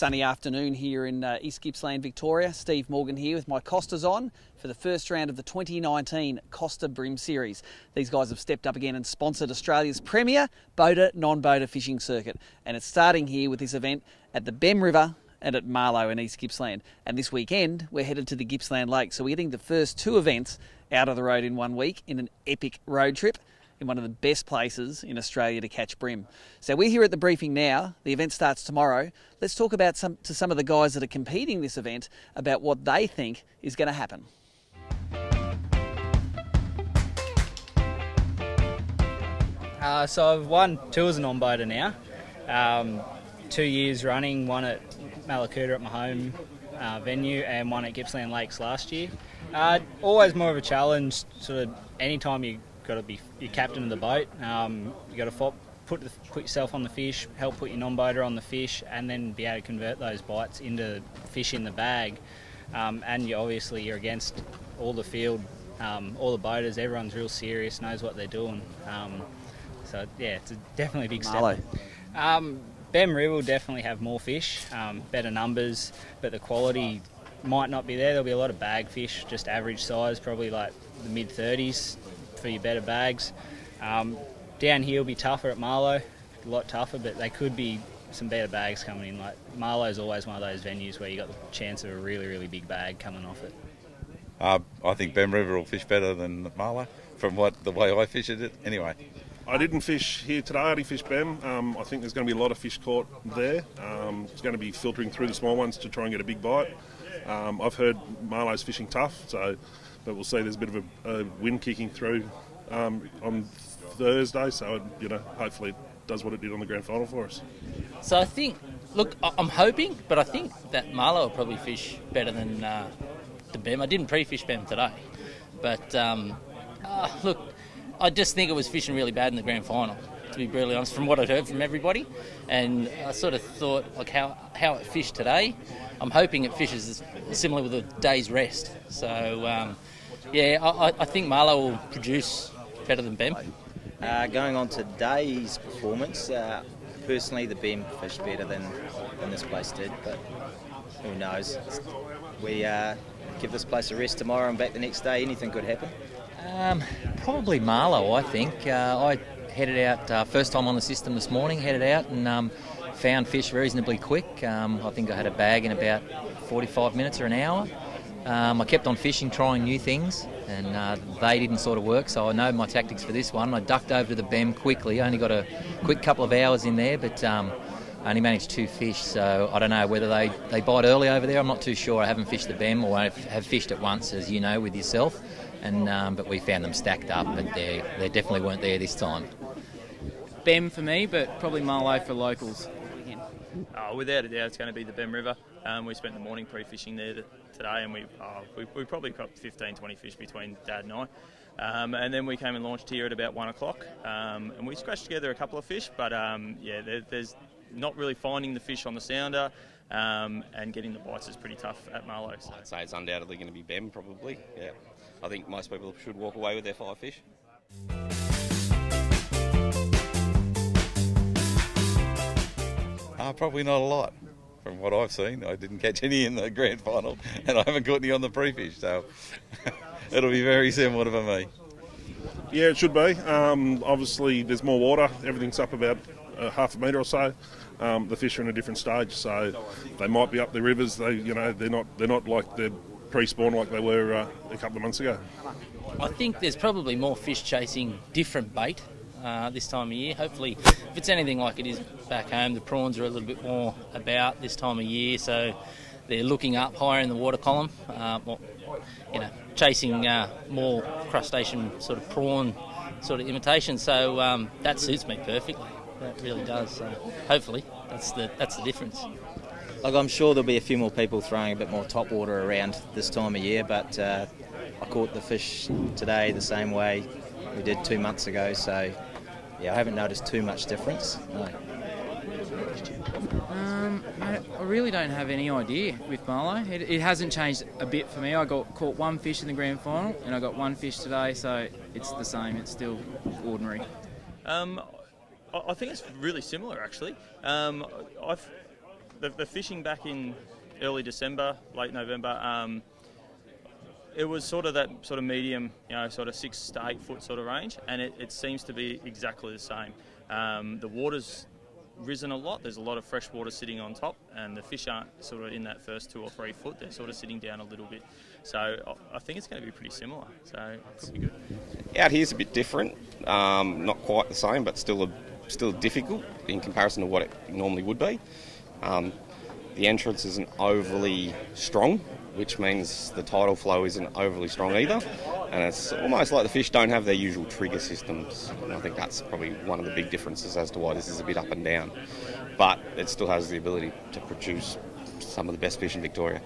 sunny afternoon here in uh, East Gippsland, Victoria. Steve Morgan here with my Costas on for the first round of the 2019 Costa Bream Series. These guys have stepped up again and sponsored Australia's premier boater non-boater fishing circuit, and it's starting here with this event at the Bemm River and at Marlo in East Gippsland. And this weekend, we're headed to the Gippsland Lake. So we're getting the first two events out of the road in one week in an epic road trip in one of the best places in Australia to catch bream. So we're here at the briefing now. The event starts tomorrow. Let's talk about some to some of the guys that are competing this event about what they think is going to happen. Uh, so I've won two as an on-boater now. Um, two years running, one at Mallacoota at my home uh, venue and one at Gippsland Lakes last year. Uh, always more of a challenge, sort of anytime you got to be your captain of the boat. Um, you got to put the, put yourself on the fish, help put your non-boater on the fish, and then be able to convert those bites into fish in the bag. Um, and you obviously you're against all the field, um, all the boaters. Everyone's real serious, knows what they're doing. Um, so yeah, it's a, definitely a big step. Um, Bemm River will definitely have more fish, um, better numbers, but the quality might not be there. There'll be a lot of bag fish, just average size, probably like the mid 30s for your better bags. Um, down here will be tougher at Marlo, a lot tougher, but they could be some better bags coming in. Like Marlo's always one of those venues where you got the chance of a really, really big bag coming off it. Uh, I think Bemm River will fish better than Marlo, from what the way I fished it. Anyway. I didn't fish here today. I only fished Bemm. Um, I think there's going to be a lot of fish caught there. Um, it's going to be filtering through the small ones to try and get a big bite. Um, I've heard Marlo's fishing tough, so but we'll see. There's a bit of a, a wind kicking through um, on Thursday, so you know, hopefully it does what it did on the grand final for us. So I think, look, I'm hoping, but I think that Marlo will probably fish better than uh, the Bemm. I didn't pre-fish Bemm today, but um, uh, look, I just think it was fishing really bad in the grand final. To be brutally honest, from what I'd heard from everybody, and I sort of thought like how how it fished today. I'm hoping it fishes similar with a day's rest. So um, yeah, I, I, think Marlo will produce better than Bemm. Uh, going on to today's performance, uh, personally the Bemm fished better than, than this place did, but who knows? We uh, give this place a rest tomorrow and back the next day. Anything could happen. Um, probably Marlo, I think. Uh, I headed out uh, first time on the system this morning. Headed out and um, found fish reasonably quick. Um, I think I had a bag in about 45 minutes or an hour. Um, I kept on fishing, trying new things, and uh, they didn't sort of work. So I know my tactics for this one. I ducked over to the Bemm quickly. Only got a quick couple of hours in there, but um, I only managed two fish. So I don't know whether they, they bite early over there. I'm not too sure. I haven't fished the Bemm, or I have fished it once, as you know, with yourself. And um, but we found them stacked up, but they they definitely weren't there this time. Bemm for me, but probably Marlo for locals. Oh, without a doubt, it's going to be the Bemm River. Um, we spent the morning pre-fishing there today, and we, uh, we, we probably caught 15, 20 fish between Dad and I. Um, and then we came and launched here at about one o'clock, um, and we scratched together a couple of fish. But um, yeah, there, there's not really finding the fish on the sounder, um, and getting the bites is pretty tough at Marlo. So. I'd say it's undoubtedly going to be Bemm, probably. Yeah, I think most people should walk away with their five fish. Uh, probably not a lot from what I've seen. I didn't catch any in the grand final, and I haven't caught any on the pre-fish, so it'll be very similar for me. Yeah, it should be. Um, obviously, there's more water. Everything's up about uh, half a metre or so. Um, the fish are in a different stage, so they might be up the rivers. They, you know, they're not they're not like they're pre-spawn like they were uh, a couple of months ago. I think there's probably more fish chasing different bait uh, this time of year. Hopefully, if it's anything like it is back home, the prawns are a little bit more about this time of year, so they're looking up higher in the water column. Uh, well, you know, chasing uh, more crustacean sort of prawn sort of imitation. So um, that suits me perfectly. That really does. So hopefully, that's the that's the difference. Like I'm sure there'll be a few more people throwing a bit more top water around this time of year, but uh, I caught the fish today the same way we did two months ago. So yeah, I haven't noticed too much difference. No. Um, I really don't have any idea with Marlo. It, it, hasn't changed a bit for me. I got caught one fish in the grand final, and I got one fish today, so it's the same. It's still ordinary. Um, I think it's really similar, actually. Um, I've the, the fishing back in early December, late November. Um, it was sort of that sort of medium, you know, sort of six to eight foot sort of range, and it, it seems to be exactly the same. Um, the water's risen a lot. There's a lot of fresh water sitting on top, and the fish aren't sort of in that first two or three foot. They're sort of sitting down a little bit. So I- think it's going to be pretty similar. So could be good. Out here's a bit different. Um, not quite the same, but still a, still difficult in comparison to what it normally would be. Um, the entrance isn't overly strong, which means the tidal flow isn't overly strong either. And it's almost like the fish don't have their usual trigger systems. And I think that's probably one of the big differences as to why this is a bit up and down. But it still has the ability to produce some of the best fish in Victoria.